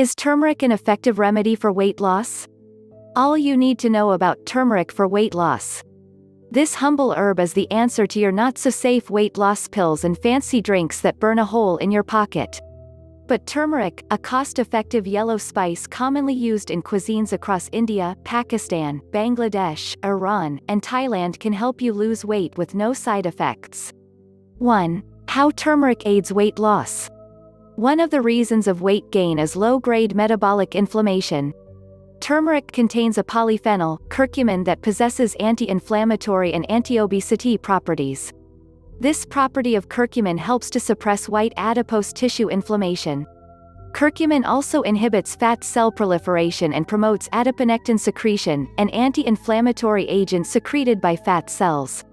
Is turmeric an effective remedy for weight loss? All you need to know about turmeric for weight loss. This humble herb is the answer to your not-so-safe weight loss pills and fancy drinks that burn a hole in your pocket. But turmeric, a cost-effective yellow spice commonly used in cuisines across India, Pakistan, Bangladesh, Iran, and Thailand can help you lose weight with no side effects. 1. How turmeric aids weight loss. One of the reasons of weight gain is low-grade metabolic inflammation, Turmeric contains a polyphenol, curcumin that possesses anti-inflammatory and anti-obesity properties. This property of curcumin helps to suppress white adipose tissue inflammation. Curcumin also inhibits fat cell proliferation and promotes adiponectin secretion, an anti-inflammatory agent secreted by fat cells.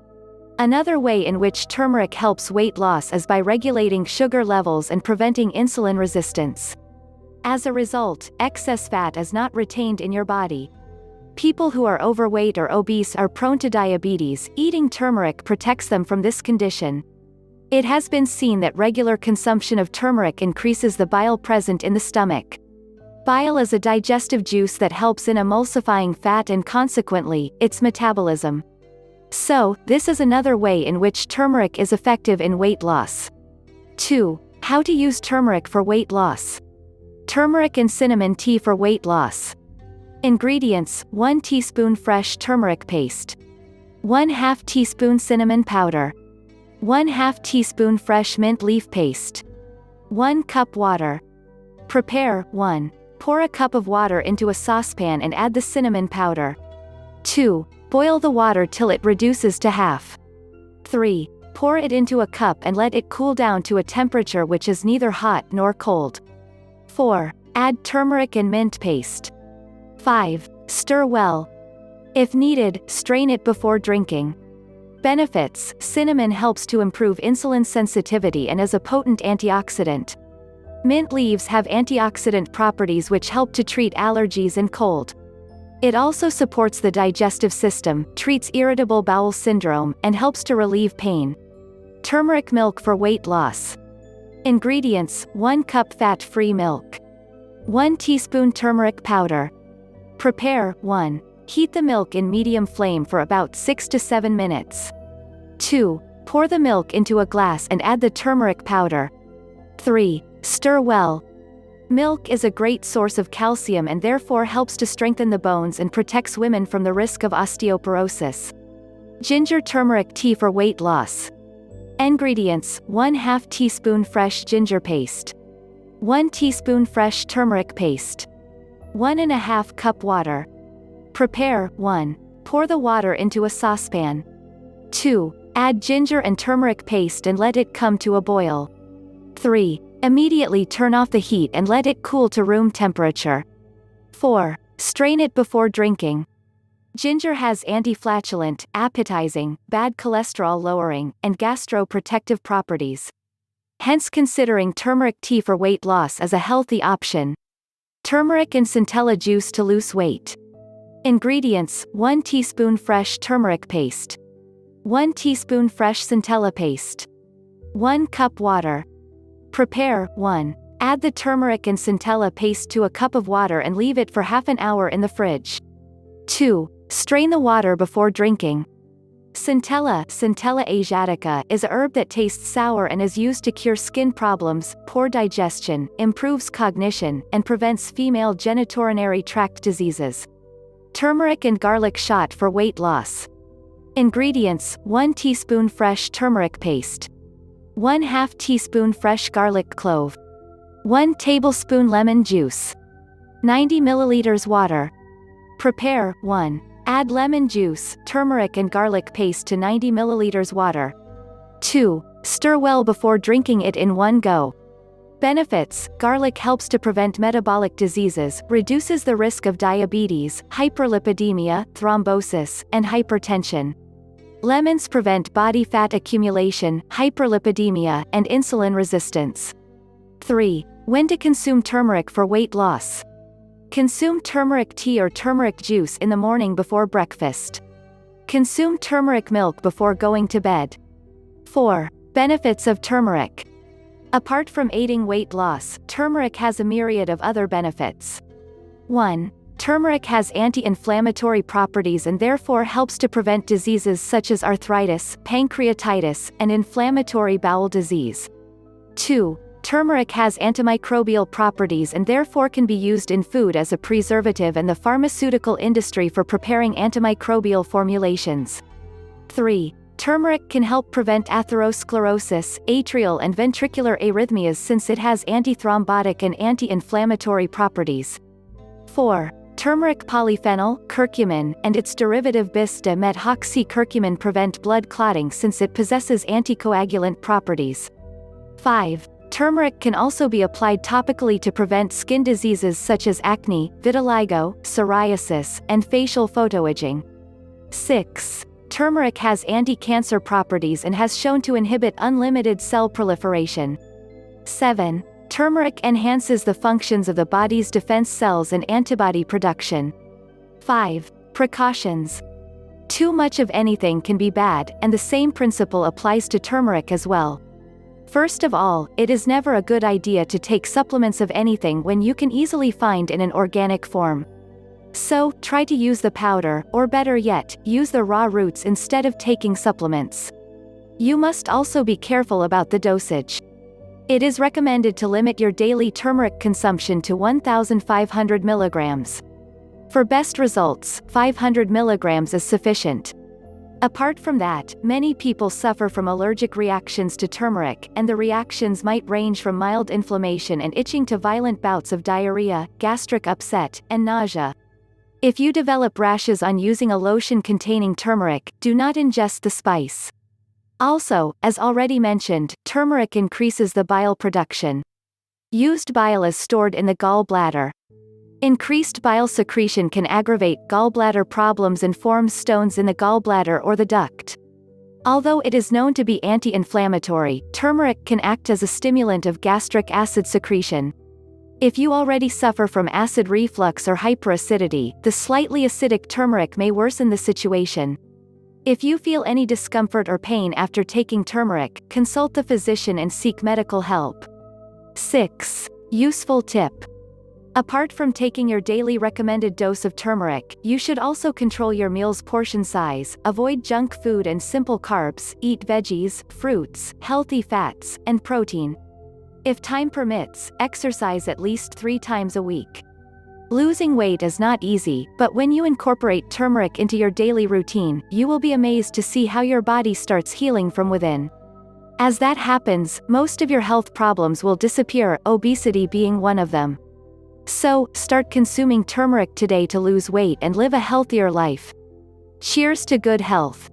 Another way in which turmeric helps weight loss is by regulating sugar levels and preventing insulin resistance. As a result, excess fat is not retained in your body. People who are overweight or obese are prone to diabetes, eating turmeric protects them from this condition. It has been seen that regular consumption of turmeric increases the bile present in the stomach. Bile is a digestive juice that helps in emulsifying fat and consequently, its metabolism. So, this is another way in which turmeric is effective in weight loss. 2. How to use turmeric for weight loss. Turmeric and cinnamon tea for weight loss. Ingredients, 1 teaspoon fresh turmeric paste. 1 2 teaspoon cinnamon powder. 1 2 teaspoon fresh mint leaf paste. 1 cup water. Prepare, 1. Pour a cup of water into a saucepan and add the cinnamon powder. 2. Boil the water till it reduces to half. 3. Pour it into a cup and let it cool down to a temperature which is neither hot nor cold. 4. Add turmeric and mint paste. 5. Stir well. If needed, strain it before drinking. Benefits Cinnamon helps to improve insulin sensitivity and is a potent antioxidant. Mint leaves have antioxidant properties which help to treat allergies and cold. It also supports the digestive system, treats irritable bowel syndrome, and helps to relieve pain. Turmeric milk for weight loss. Ingredients 1 cup fat-free milk. 1 teaspoon turmeric powder. Prepare 1. Heat the milk in medium flame for about 6 to 7 minutes. 2. Pour the milk into a glass and add the turmeric powder. 3. Stir well. Milk is a great source of calcium and therefore helps to strengthen the bones and protects women from the risk of osteoporosis. Ginger turmeric tea for weight loss. Ingredients 1 2 teaspoon fresh ginger paste. 1 teaspoon fresh turmeric paste. 1 and a half cup water. Prepare 1. Pour the water into a saucepan. 2. Add ginger and turmeric paste and let it come to a boil. 3. Immediately turn off the heat and let it cool to room temperature. 4. Strain it before drinking. Ginger has anti-flatulent, appetizing, bad cholesterol lowering, and gastroprotective properties. Hence considering turmeric tea for weight loss as a healthy option. Turmeric and centella juice to lose weight. Ingredients 1 teaspoon fresh turmeric paste. 1 teaspoon fresh centella paste. 1 cup water. Prepare 1. Add the turmeric and centella paste to a cup of water and leave it for half an hour in the fridge. 2. Strain the water before drinking. Centella, Centella asiatica, is a herb that tastes sour and is used to cure skin problems, poor digestion, improves cognition, and prevents female genitourinary tract diseases. Turmeric and garlic shot for weight loss. Ingredients 1 teaspoon fresh turmeric paste. 1 2 teaspoon fresh garlic clove. 1 tablespoon lemon juice. 90 milliliters water. Prepare 1. Add lemon juice, turmeric and garlic paste to 90 ml water. 2. Stir well before drinking it in one go. Benefits Garlic helps to prevent metabolic diseases, reduces the risk of diabetes, hyperlipidemia, thrombosis, and hypertension. Lemons prevent body fat accumulation, hyperlipidemia, and insulin resistance. 3. When to consume turmeric for weight loss. Consume turmeric tea or turmeric juice in the morning before breakfast. Consume turmeric milk before going to bed. 4. Benefits of turmeric. Apart from aiding weight loss, turmeric has a myriad of other benefits. 1. Turmeric has anti-inflammatory properties and therefore helps to prevent diseases such as arthritis, pancreatitis, and inflammatory bowel disease. 2. Turmeric has antimicrobial properties and therefore can be used in food as a preservative and the pharmaceutical industry for preparing antimicrobial formulations. 3. Turmeric can help prevent atherosclerosis, atrial and ventricular arrhythmias since it has antithrombotic and anti-inflammatory properties. 4. Turmeric polyphenol, curcumin, and its derivative bis-de-methoxycurcumin prevent blood clotting since it possesses anticoagulant properties. 5. Turmeric can also be applied topically to prevent skin diseases such as acne, vitiligo, psoriasis, and facial photoaging. 6. Turmeric has anti-cancer properties and has shown to inhibit unlimited cell proliferation. 7. Turmeric enhances the functions of the body's defense cells and antibody production. 5. Precautions. Too much of anything can be bad, and the same principle applies to turmeric as well. First of all, it is never a good idea to take supplements of anything when you can easily find in an organic form. So, try to use the powder, or better yet, use the raw roots instead of taking supplements. You must also be careful about the dosage. It is recommended to limit your daily turmeric consumption to 1,500 mg. For best results, 500 mg is sufficient. Apart from that, many people suffer from allergic reactions to turmeric, and the reactions might range from mild inflammation and itching to violent bouts of diarrhea, gastric upset, and nausea. If you develop rashes on using a lotion containing turmeric, do not ingest the spice. Also, as already mentioned, turmeric increases the bile production. Used bile is stored in the gallbladder, Increased bile secretion can aggravate gallbladder problems and form stones in the gallbladder or the duct. Although it is known to be anti-inflammatory, turmeric can act as a stimulant of gastric acid secretion. If you already suffer from acid reflux or hyperacidity, the slightly acidic turmeric may worsen the situation. If you feel any discomfort or pain after taking turmeric, consult the physician and seek medical help. 6. Useful tip. Apart from taking your daily recommended dose of turmeric, you should also control your meal's portion size, avoid junk food and simple carbs, eat veggies, fruits, healthy fats, and protein. If time permits, exercise at least three times a week. Losing weight is not easy, but when you incorporate turmeric into your daily routine, you will be amazed to see how your body starts healing from within. As that happens, most of your health problems will disappear, obesity being one of them. So, start consuming turmeric today to lose weight and live a healthier life. Cheers to good health.